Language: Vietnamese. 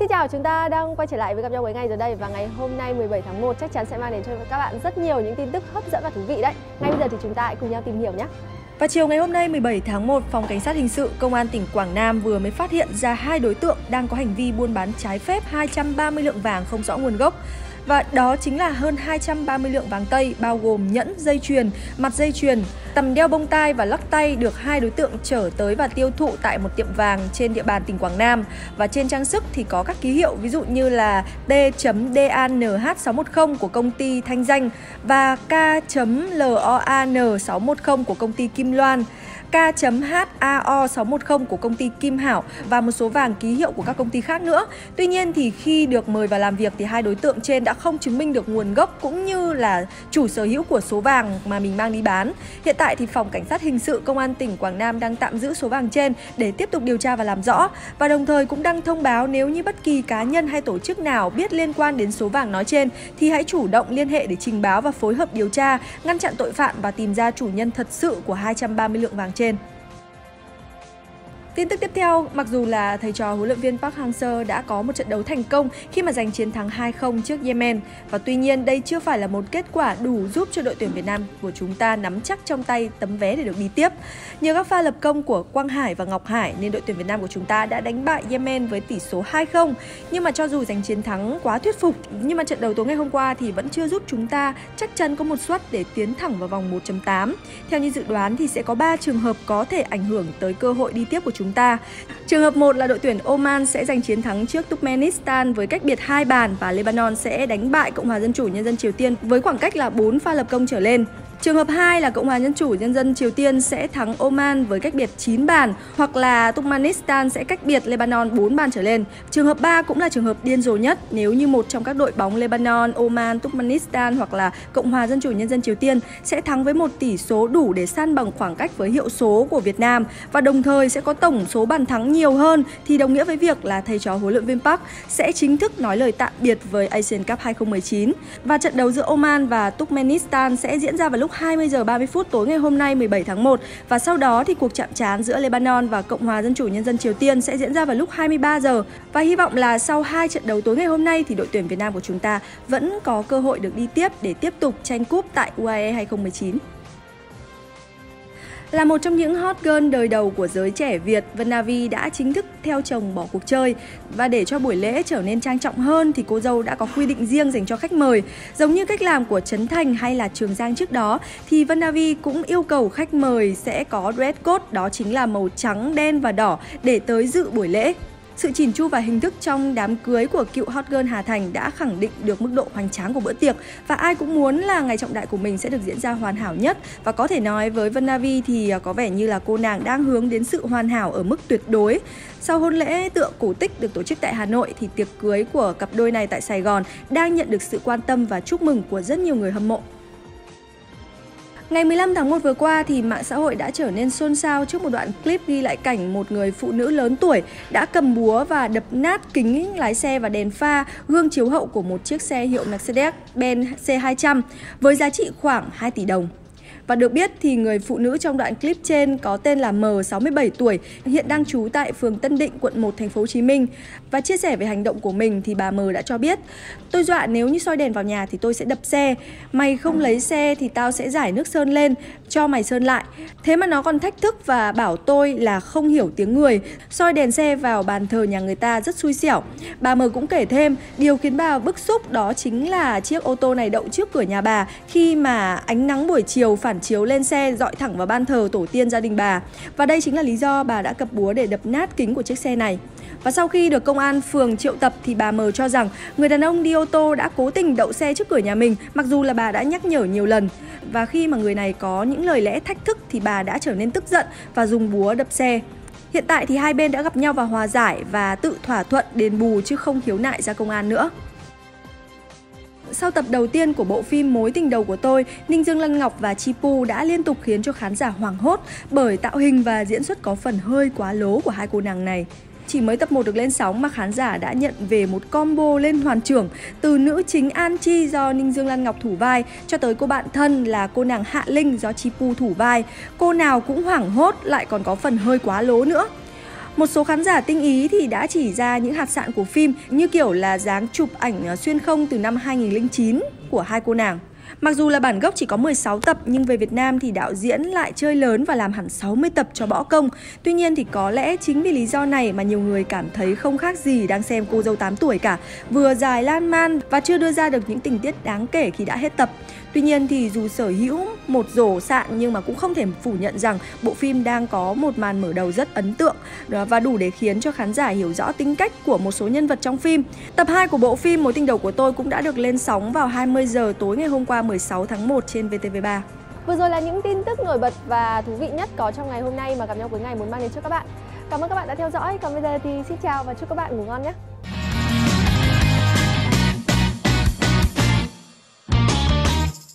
Xin chào, chúng ta đang quay trở lại với gặp nhau cuối ngày rồi đây và ngày hôm nay 17 tháng 1 chắc chắn sẽ mang đến cho các bạn rất nhiều những tin tức hấp dẫn và thú vị đấy. Ngay bây giờ thì chúng ta hãy cùng nhau tìm hiểu nhé. Và chiều ngày hôm nay 17 tháng 1, Phòng Cảnh sát Hình sự Công an tỉnh Quảng Nam vừa mới phát hiện ra hai đối tượng đang có hành vi buôn bán trái phép 230 lượng vàng không rõ nguồn gốc. Và đó chính là hơn 230 lượng vàng tây bao gồm nhẫn, dây chuyền, mặt dây chuyền, tầm đeo bông tai và lắc tay được hai đối tượng trở tới và tiêu thụ tại một tiệm vàng trên địa bàn tỉnh Quảng Nam. Và trên trang sức thì có các ký hiệu ví dụ như là T.DANH610 của công ty Thanh Danh và K.LOAN610 của công ty Kim Loan. K.HAO610 của công ty Kim Hảo và một số vàng ký hiệu của các công ty khác nữa. Tuy nhiên thì khi được mời vào làm việc thì hai đối tượng trên đã không chứng minh được nguồn gốc cũng như là chủ sở hữu của số vàng mà mình mang đi bán. Hiện tại thì phòng cảnh sát hình sự công an tỉnh Quảng Nam đang tạm giữ số vàng trên để tiếp tục điều tra và làm rõ và đồng thời cũng đang thông báo nếu như bất kỳ cá nhân hay tổ chức nào biết liên quan đến số vàng nói trên thì hãy chủ động liên hệ để trình báo và phối hợp điều tra, ngăn chặn tội phạm và tìm ra chủ nhân thật sự của 230 lượng vàng trên trên. Tin tức tiếp theo, mặc dù là thầy trò huấn luyện viên Park Hang-seo đã có một trận đấu thành công khi mà giành chiến thắng 2-0 trước Yemen và tuy nhiên đây chưa phải là một kết quả đủ giúp cho đội tuyển Việt Nam của chúng ta nắm chắc trong tay tấm vé để được đi tiếp. Nhờ các pha lập công của Quang Hải và Ngọc Hải nên đội tuyển Việt Nam của chúng ta đã đánh bại Yemen với tỷ số 2-0. Nhưng mà cho dù giành chiến thắng quá thuyết phục nhưng mà trận đấu tối ngày hôm qua thì vẫn chưa giúp chúng ta chắc chắn có một suất để tiến thẳng vào vòng 1.8. Theo như dự đoán thì sẽ có 3 trường hợp có thể ảnh hưởng tới cơ hội đi tiếp của chúng ta. Trường hợp 1 là đội tuyển Oman sẽ giành chiến thắng trước Turkmenistan với cách biệt hai bàn và Lebanon sẽ đánh bại Cộng hòa Dân chủ Nhân dân Triều Tiên với khoảng cách là 4 pha lập công trở lên. Trường hợp 2 là Cộng hòa Dân chủ Nhân dân Triều Tiên sẽ thắng Oman với cách biệt 9 bàn hoặc là Turkmenistan sẽ cách biệt Lebanon 4 bàn trở lên. Trường hợp 3 cũng là trường hợp điên rồ nhất nếu như một trong các đội bóng Lebanon, Oman, Turkmenistan hoặc là Cộng hòa Dân chủ Nhân dân Triều Tiên sẽ thắng với một tỷ số đủ để san bằng khoảng cách với hiệu số của Việt Nam và đồng thời sẽ có tổng số bàn thắng nhiều hơn thì đồng nghĩa với việc là thầy trò huấn luyện viên Park sẽ chính thức nói lời tạm biệt với Asian Cup 2019 và trận đấu giữa Oman và Turkmenistan sẽ diễn ra vào lúc 20 giờ 30 phút tối ngày hôm nay 17 tháng 1 và sau đó thì cuộc chạm trán giữa Lebanon và Cộng hòa Dân chủ Nhân dân Triều Tiên sẽ diễn ra vào lúc 23 giờ và hy vọng là sau hai trận đấu tối ngày hôm nay thì đội tuyển Việt Nam của chúng ta vẫn có cơ hội được đi tiếp để tiếp tục tranh cúp tại UAE 2019. Là một trong những hot girl đời đầu của giới trẻ Việt, Vân Navi đã chính thức theo chồng bỏ cuộc chơi. Và để cho buổi lễ trở nên trang trọng hơn thì cô dâu đã có quy định riêng dành cho khách mời. Giống như cách làm của Trấn Thành hay là Trường Giang trước đó thì Vân Navi cũng yêu cầu khách mời sẽ có dress code đó chính là màu trắng, đen và đỏ để tới dự buổi lễ. Sự chỉn chu và hình thức trong đám cưới của cựu hot girl Hà Thành đã khẳng định được mức độ hoành tráng của bữa tiệc và ai cũng muốn là ngày trọng đại của mình sẽ được diễn ra hoàn hảo nhất và có thể nói với Vân Navi thì à, có vẻ như là cô nàng đang hướng đến sự hoàn hảo ở mức tuyệt đối. Sau hôn lễ tượng cổ tích được tổ chức tại Hà Nội thì tiệc cưới của cặp đôi này tại Sài Gòn đang nhận được sự quan tâm và chúc mừng của rất nhiều người hâm mộ. Ngày 15 tháng 1 vừa qua thì mạng xã hội đã trở nên xôn xao trước một đoạn clip ghi lại cảnh một người phụ nữ lớn tuổi đã cầm búa và đập nát kính lái xe và đèn pha, gương chiếu hậu của một chiếc xe hiệu Mercedes-Benz C200 với giá trị khoảng 2 tỷ đồng. Và được biết thì người phụ nữ trong đoạn clip trên có tên là M, 67 tuổi, hiện đang trú tại phường Tân Định, quận 1, thành phố Hồ Chí Minh. Và chia sẻ về hành động của mình thì bà M đã cho biết: "Tôi dọa nếu như soi đèn vào nhà thì tôi sẽ đập xe, mày không lấy xe thì tao sẽ giải nước sơn lên, cho mày sơn lại." Thế mà nó còn thách thức và bảo tôi là không hiểu tiếng người, soi đèn xe vào bàn thờ nhà người ta rất xui xẻo. Bà M cũng kể thêm, điều khiến bà bức xúc đó chính là chiếc ô tô này đậu trước cửa nhà bà khi mà ánh nắng buổi chiều phản chiếu lên xe, dọi thẳng vào ban thờ tổ tiên gia đình bà. Và đây chính là lý do bà đã cặp búa để đập nát kính của chiếc xe này. Và sau khi được công an phường triệu tập thì bà mờ cho rằng người đàn ông đi ô tô đã cố tình đậu xe trước cửa nhà mình, mặc dù là bà đã nhắc nhở nhiều lần. Và khi mà người này có những lời lẽ thách thức thì bà đã trở nên tức giận và dùng búa đập xe. Hiện tại thì hai bên đã gặp nhau và hòa giải và tự thỏa thuận đền bù chứ không khiếu nại ra công an nữa. Sau tập đầu tiên của bộ phim Mối tình đầu của tôi, Ninh Dương Lân Ngọc và Chi Pu đã liên tục khiến cho khán giả hoảng hốt bởi tạo hình và diễn xuất có phần hơi quá lố của hai cô nàng này. Chỉ mới tập 1 được lên sóng mà khán giả đã nhận về một combo lên hoàn trưởng từ nữ chính An Chi do Ninh Dương Lan Ngọc thủ vai cho tới cô bạn thân là cô nàng Hạ Linh do Chi Pu thủ vai. Cô nào cũng hoảng hốt lại còn có phần hơi quá lố nữa. Một số khán giả tinh ý thì đã chỉ ra những hạt sạn của phim, như kiểu là dáng chụp ảnh à, xuyên không từ năm 2009 của hai cô nàng. Mặc dù là bản gốc chỉ có 16 tập, nhưng về Việt Nam thì đạo diễn lại chơi lớn và làm hẳn 60 tập cho bỏ công. Tuy nhiên thì có lẽ chính vì lý do này mà nhiều người cảm thấy không khác gì đang xem cô dâu 8 tuổi cả. Vừa dài lan man và chưa đưa ra được những tình tiết đáng kể khi đã hết tập. Tuy nhiên thì dù sở hữu một rổ sạn nhưng mà cũng không thể phủ nhận rằng bộ phim đang có một màn mở đầu rất ấn tượng và đủ để khiến cho khán giả hiểu rõ tính cách của một số nhân vật trong phim. Tập 2 của bộ phim Mối tình đầu của tôi cũng đã được lên sóng vào 20 giờ tối ngày hôm qua qua 16 tháng 1 trên VTV3. Vừa rồi là những tin tức nổi bật và thú vị nhất có trong ngày hôm nay mà gặp nhau cuối ngày muốn mang đến cho các bạn. Cảm ơn các bạn đã theo dõi. Còn bây giờ thì xin chào và chúc các bạn ngủ ngon nhé.